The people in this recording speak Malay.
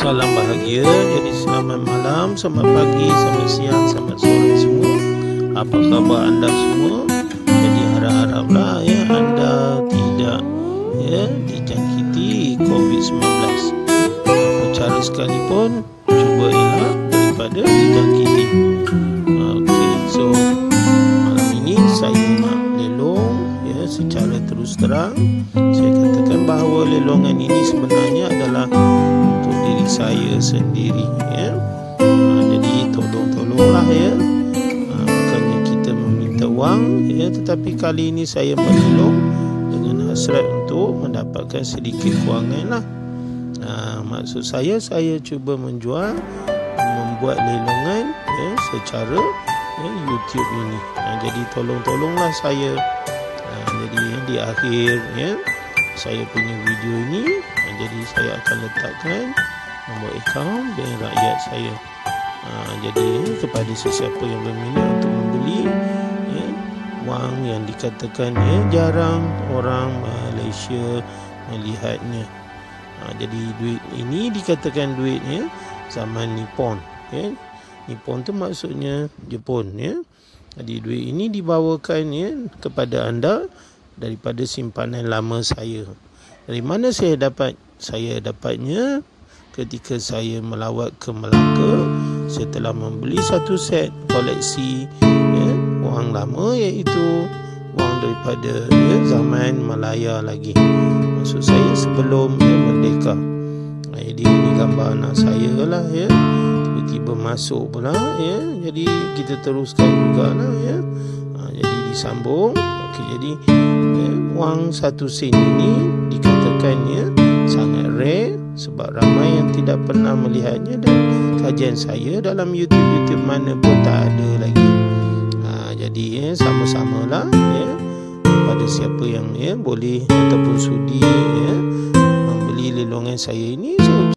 Salam bahagia Jadi selamat malam Selamat pagi Selamat siang Selamat sore semua. Apa khabar anda semua? Jadi harap-haraplah ya Anda tidak ya Dijangkiti COVID-19 Apa cara sekalipun Cuba elak Daripada dijangkiti. Okey So Malam ini saya nak lelong Ya secara terus terang. Saya katakan bahawa lelongan ini sebenarnya adalah saya sendiri ya. Ha, jadi tolong-tolonglah ya. Ha, bukannya kita meminta wang ya tetapi kali ini saya menelong dengan hasrat untuk mendapatkan sedikit kewangan lah. Ha, maksud saya saya cuba menjual membuat lelongan ya secara ya, YouTube ini. Ha, jadi tolong-tolonglah saya. Ha, jadi di akhir ya saya punya video ini jadi saya akan letakkan nombor akaun dan rakyat saya. Ha, jadi kepada sesiapa yang berminat untuk membeli ya, wang yang dikatakan ya, jarang orang Malaysia melihatnya. Ha, jadi duit ini dikatakan duitnya zaman Nippon. Ya. Nippon tu maksudnya Jepun. Ya. Jadi duit ini dibawakan ya, kepada anda daripada simpanan lama saya. Dari mana saya dapat? Saya dapatnya ketika saya melawat ke Melaka saya telah membeli satu set koleksi ya, wang lama iaitu wang daripada ya, zaman Malaya lagi. Maksud saya sebelum ya, merdeka. Jadi ini gambar anak saya lah ya. Tiba-tiba masuk pula ya. Jadi kita teruskan juga lah ya. Ha, jadi disambung. Okey jadi ya, wang satu sen ini dikatakan ya sangat rare sebab ramai tidak pernah melihatnya dan kajian saya dalam YouTube-YouTube mana pun tak ada lagi. Ha, jadi ya, sama-samalah ya, pada siapa yang ya, boleh ataupun sudi ya, membeli lelongan saya ini. So,